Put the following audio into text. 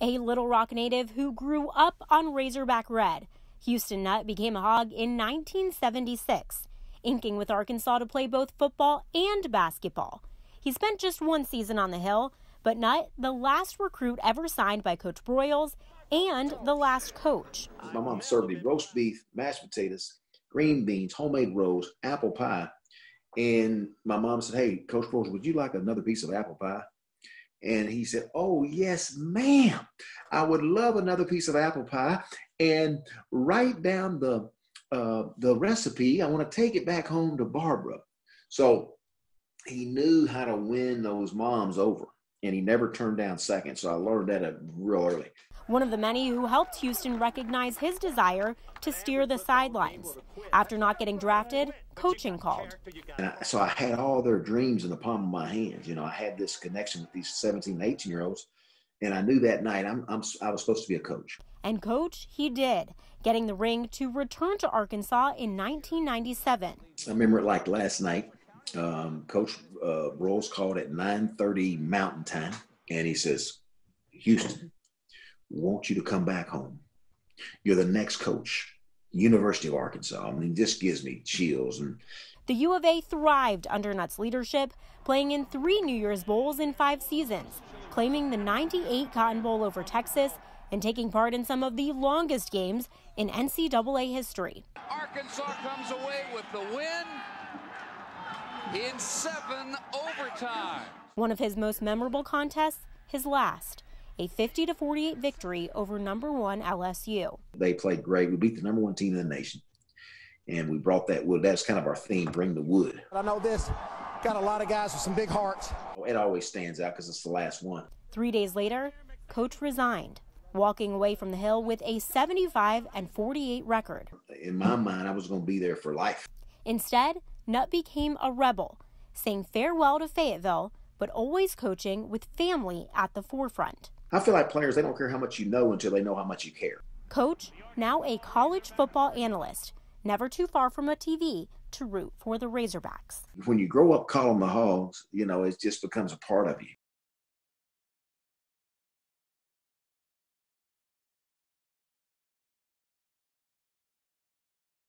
a Little Rock native who grew up on Razorback Red. Houston Nutt became a hog in 1976, inking with Arkansas to play both football and basketball. He spent just one season on the Hill, but Nutt, the last recruit ever signed by Coach Broyles and the last coach. My mom served me roast beef, mashed potatoes, green beans, homemade rolls, apple pie. And my mom said, Hey, Coach Broyles, would you like another piece of apple pie? And he said, Oh, yes, ma'am. I would love another piece of apple pie. And write down the uh, the recipe. I want to take it back home to Barbara. So he knew how to win those moms over, and he never turned down second. So I learned that real early. One of the many who helped Houston recognize his desire to steer the sidelines. After not getting drafted, coaching called. And I, so I had all their dreams in the palm of my hands. You know, I had this connection with these 17, 18 year olds. And I knew that night I'm, I'm, I was supposed to be a coach. And coach, he did, getting the ring to return to Arkansas in 1997. I remember it like last night. Um, coach uh, Broyles called at 9:30 Mountain Time, and he says, "Houston, want you to come back home. You're the next coach, University of Arkansas." I mean, this gives me chills. And the U of A thrived under Nutt's leadership, playing in three New Year's Bowls in five seasons, claiming the 98 Cotton Bowl over Texas and taking part in some of the longest games in NCAA history. Arkansas comes away with the win in seven overtime. One of his most memorable contests, his last, a 50 to 48 victory over number one LSU. They played great. We beat the number one team in the nation, and we brought that wood. That's kind of our theme: bring the wood. I know this got a lot of guys with some big hearts. It always stands out because it's the last one. Three days later, coach resigned walking away from the Hill with a 75 and 48 record. In my mind, I was going to be there for life. Instead, Nutt became a rebel, saying farewell to Fayetteville, but always coaching with family at the forefront. I feel like players, they don't care how much you know until they know how much you care. Coach, now a college football analyst, never too far from a TV to root for the Razorbacks. When you grow up calling the Hogs, you know, it just becomes a part of you.